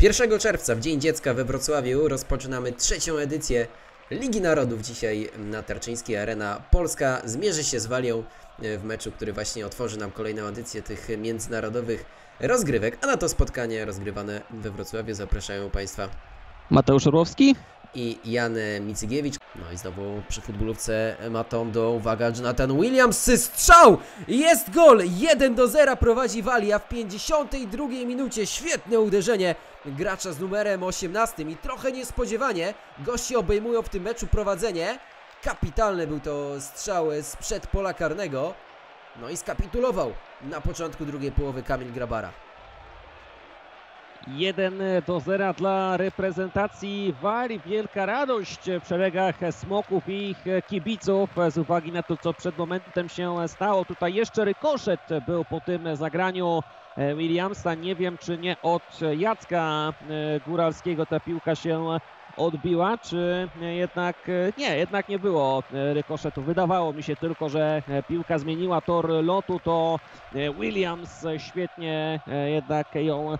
1 czerwca, w Dzień Dziecka we Wrocławiu, rozpoczynamy trzecią edycję Ligi Narodów. Dzisiaj na Tarczyńskiej Arena Polska zmierzy się z Walią e, w meczu, który właśnie otworzy nam kolejną edycję tych międzynarodowych rozgrywek. A na to spotkanie rozgrywane we Wrocławiu zapraszają Państwa Mateusz Orłowski. i Jan Micygiewicz. No i znowu przy futbolówce Matondo. Uwaga, Jonathan Williams, strzał! Jest gol! 1 do 0 prowadzi Walia w 52 minucie. Świetne uderzenie gracza z numerem 18 i trochę niespodziewanie gości obejmują w tym meczu prowadzenie. Kapitalny był to strzał sprzed pola karnego. No i skapitulował na początku drugiej połowy Kamil Grabara. 1 do 0 dla reprezentacji Wali. Wielka radość w szeregach Smoków i ich kibiców z uwagi na to, co przed momentem się stało. Tutaj jeszcze rykoszet był po tym zagraniu Williamsa. Nie wiem, czy nie od Jacka Góralskiego ta piłka się odbiła, czy jednak nie, jednak nie było rykoszetu. Wydawało mi się tylko, że piłka zmieniła tor lotu, to Williams świetnie jednak ją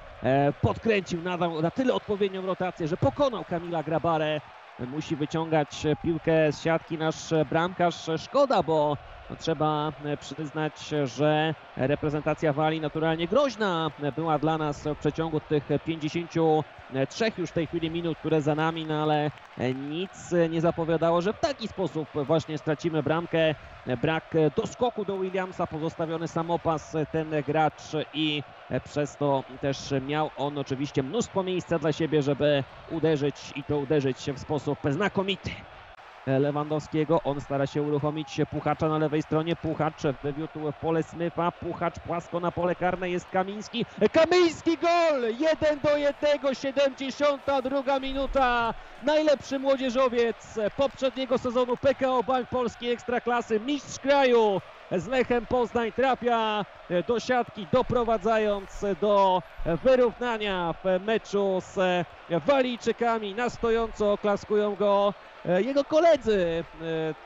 podkręcił, nadał na tyle odpowiednią rotację, że pokonał Kamila Grabarę. Musi wyciągać piłkę z siatki nasz bramkarz. Szkoda, bo no, trzeba przyznać, że reprezentacja Walii naturalnie groźna była dla nas w przeciągu tych 53 już w tej chwili minut, które za nami, no ale nic nie zapowiadało, że w taki sposób właśnie stracimy bramkę. Brak doskoku do Williamsa, pozostawiony samopas ten gracz i przez to też miał on oczywiście mnóstwo miejsca dla siebie, żeby uderzyć i to uderzyć w sposób znakomity. Lewandowskiego. On stara się uruchomić Puchacza na lewej stronie. Puchacz wywiódł w pole Smyfa. Puchacz płasko na pole karne jest Kamiński. Kamiński gol! 1 do 1, 72 minuta. Najlepszy młodzieżowiec poprzedniego sezonu PKO Bank Polskiej Ekstraklasy. Mistrz kraju z Lechem Poznań trafia do siatki, doprowadzając do wyrównania w meczu z Walijczykami. Na stojąco oklaskują go jego koledzy,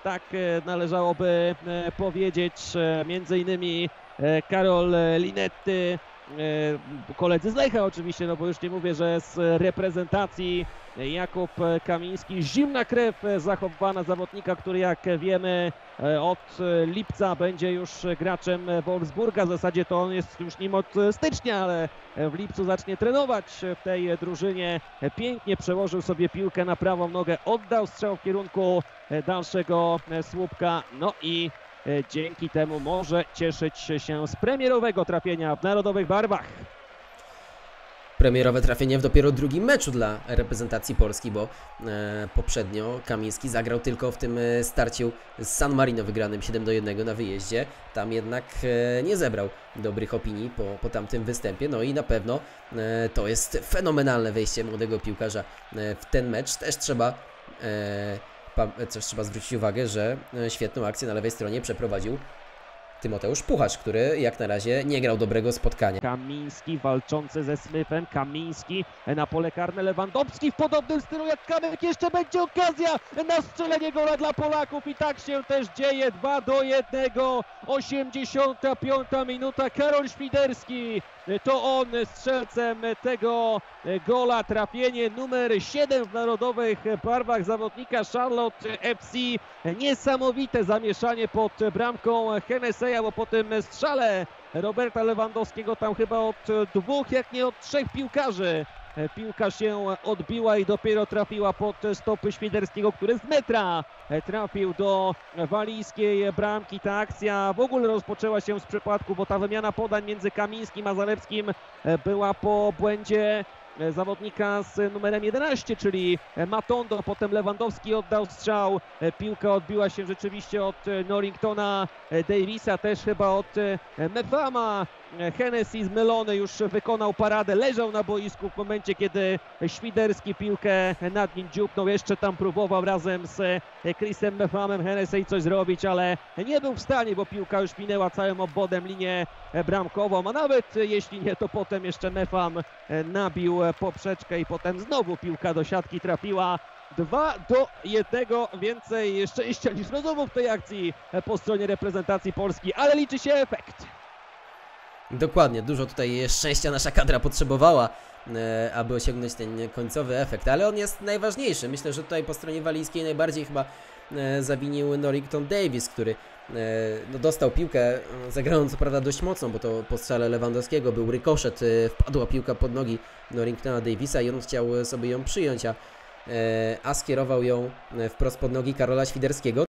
tak należałoby powiedzieć, między innymi Karol Linetty, koledzy z Lecha oczywiście, no bo już nie mówię, że z reprezentacji Jakub Kamiński, zimna krew zachowana zawodnika, który jak wiemy od lipca będzie już graczem Wolfsburga, w zasadzie to on jest już nim od stycznia, ale w lipcu zacznie trenować w tej drużynie. Pięknie przełożył sobie piłkę na prawą nogę, oddał strzał w kierunku dalszego słupka, no i dzięki temu może cieszyć się z premierowego trafienia w narodowych barwach. Premierowe trafienie w dopiero drugim meczu dla reprezentacji Polski, bo e, poprzednio Kamiński zagrał tylko w tym e, starciu z San Marino wygranym 7 do 1 na wyjeździe. Tam jednak e, nie zebrał dobrych opinii po, po tamtym występie. No i na pewno e, to jest fenomenalne wejście młodego piłkarza e, w ten mecz. Też trzeba, e, też trzeba zwrócić uwagę, że e, świetną akcję na lewej stronie przeprowadził Tymoteusz Puchacz, który jak na razie nie grał dobrego spotkania. Kamiński walczący ze Smyfem, Kamiński na pole karne, Lewandowski w podobnym stylu jak Kamek, jeszcze będzie okazja na strzelenie gola dla Polaków i tak się też dzieje, 2 do 1, 85 minuta, Karol Świderski, to on strzelcem tego gola, trafienie numer 7 w narodowych barwach zawodnika Charlotte FC, niesamowite zamieszanie pod bramką Hennessy'a, bo po tym strzale Roberta Lewandowskiego tam chyba od dwóch, jak nie od trzech piłkarzy. Piłka się odbiła i dopiero trafiła pod stopy Świderskiego, który z metra trafił do walijskiej bramki. Ta akcja w ogóle rozpoczęła się z przypadku, bo ta wymiana podań między Kamińskim a Zalewskim była po błędzie zawodnika z numerem 11, czyli Matondo, potem Lewandowski oddał strzał, piłka odbiła się rzeczywiście od Norringtona Davisa, też chyba od Mefama, Hennessy zmylony już wykonał paradę, leżał na boisku w momencie, kiedy Świderski piłkę nad nim dziupnął, jeszcze tam próbował razem z Chrisem Mefamem Hennessy coś zrobić, ale nie był w stanie, bo piłka już minęła całym obwodem linię bramkową, a nawet jeśli nie, to potem jeszcze Mefam nabił poprzeczkę i potem znowu piłka do siatki trafiła. 2 do 1 więcej szczęścia niż rozumu w tej akcji po stronie reprezentacji Polski, ale liczy się efekt. Dokładnie, dużo tutaj szczęścia nasza kadra potrzebowała, e, aby osiągnąć ten końcowy efekt, ale on jest najważniejszy. Myślę, że tutaj po stronie walijskiej najbardziej chyba zawinił Norrington Davis, który e, no, dostał piłkę, e, zagrał co prawda dość mocno, bo to po strzale Lewandowskiego był rykoszet, e, wpadła piłka pod nogi Norringtona Davisa i on chciał sobie ją przyjąć, a, e, a skierował ją e, wprost pod nogi Karola Świderskiego.